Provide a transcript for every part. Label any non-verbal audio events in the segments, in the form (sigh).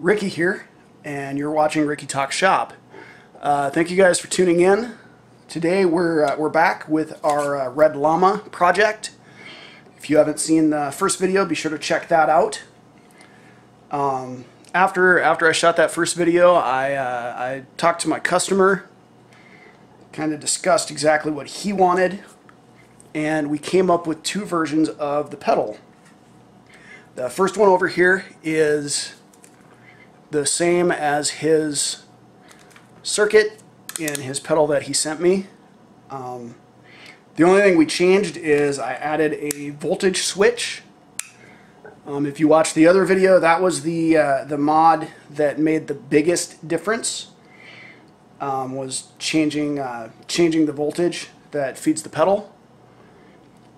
Ricky here, and you're watching Ricky Talks Shop. Uh, thank you guys for tuning in. Today we're uh, we're back with our uh, Red Llama project. If you haven't seen the first video, be sure to check that out. Um, after after I shot that first video, I uh, I talked to my customer, kind of discussed exactly what he wanted, and we came up with two versions of the pedal. The first one over here is the same as his circuit in his pedal that he sent me. Um, the only thing we changed is I added a voltage switch. Um, if you watch the other video, that was the uh, the mod that made the biggest difference. Um, was changing uh, changing the voltage that feeds the pedal.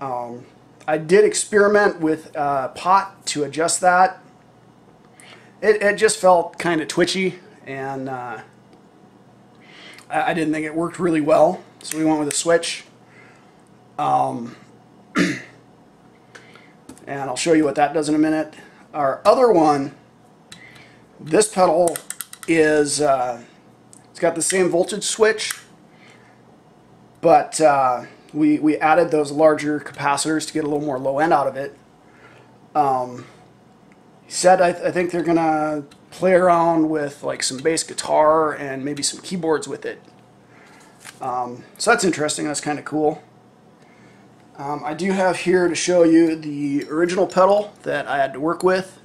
Um, I did experiment with uh, pot to adjust that. It, it just felt kind of twitchy and uh, I, I, didn't think it worked really well. So we went with a switch. Um, (clears throat) and I'll show you what that does in a minute. Our other one, this pedal is, uh, it's got the same voltage switch, but uh, we, we added those larger capacitors to get a little more low end out of it. Um, he said I, th I think they're gonna play around with like some bass guitar and maybe some keyboards with it. Um, so that's interesting. That's kind of cool. Um, I do have here to show you the original pedal that I had to work with.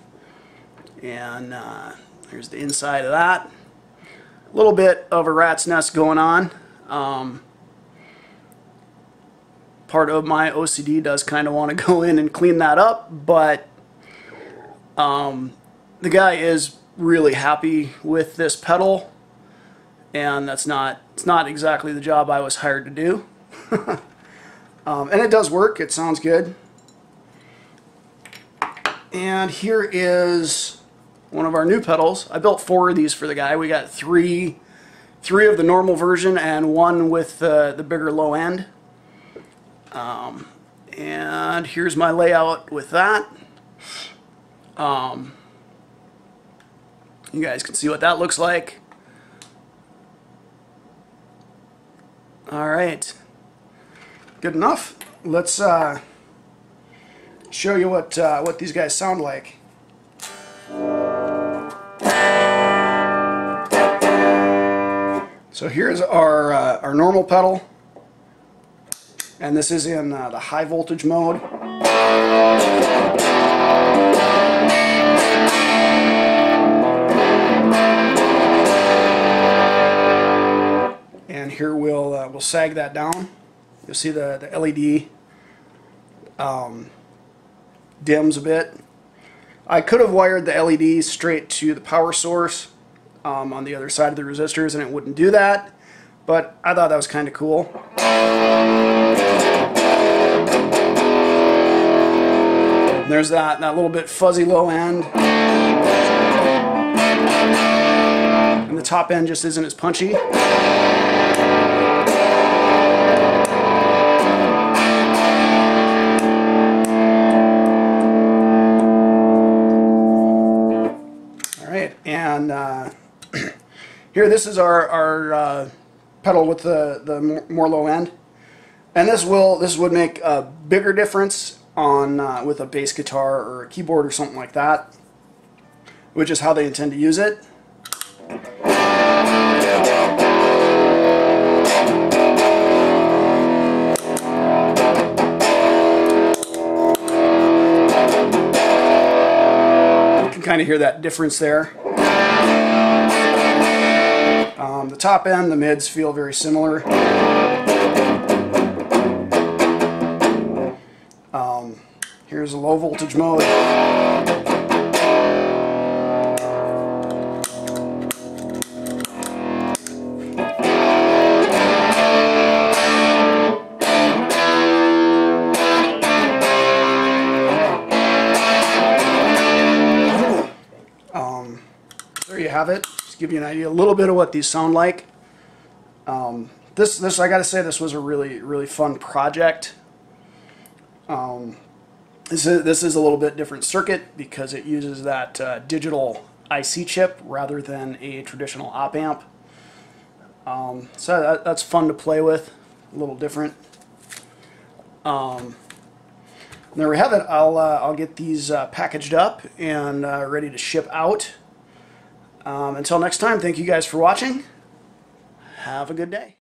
And uh, here's the inside of that. A little bit of a rat's nest going on. Um, part of my OCD does kind of want to (laughs) go in and clean that up, but um, the guy is really happy with this pedal, and that's not it's not exactly the job I was hired to do. (laughs) um, and it does work. It sounds good. And here is one of our new pedals. I built four of these for the guy. We got three, three of the normal version and one with uh, the bigger low end. Um, and here's my layout with that. Um, you guys can see what that looks like. All right, good enough. Let's uh, show you what uh, what these guys sound like. So here's our uh, our normal pedal and this is in uh, the high voltage mode. Uh, we'll sag that down. You'll see the the LED um, dims a bit. I could have wired the LED straight to the power source um, on the other side of the resistors, and it wouldn't do that. But I thought that was kind of cool. There's that, that little bit fuzzy low end. And the top end just isn't as punchy. And uh, (clears throat) here this is our, our uh, pedal with the, the more low end. And this will this would make a bigger difference on uh, with a bass guitar or a keyboard or something like that, which is how they intend to use it. You can kind of hear that difference there. Um, the top end, the mids feel very similar. Um, here's a low voltage mode. Um, there you have it give you an idea a little bit of what these sound like. Um, this, this I got to say, this was a really, really fun project. Um, this is this is a little bit different circuit because it uses that uh, digital IC chip rather than a traditional op amp. Um, so that, that's fun to play with, a little different. Um, there we have it. I'll, uh, I'll get these uh, packaged up and uh, ready to ship out. Um, until next time, thank you guys for watching. Have a good day.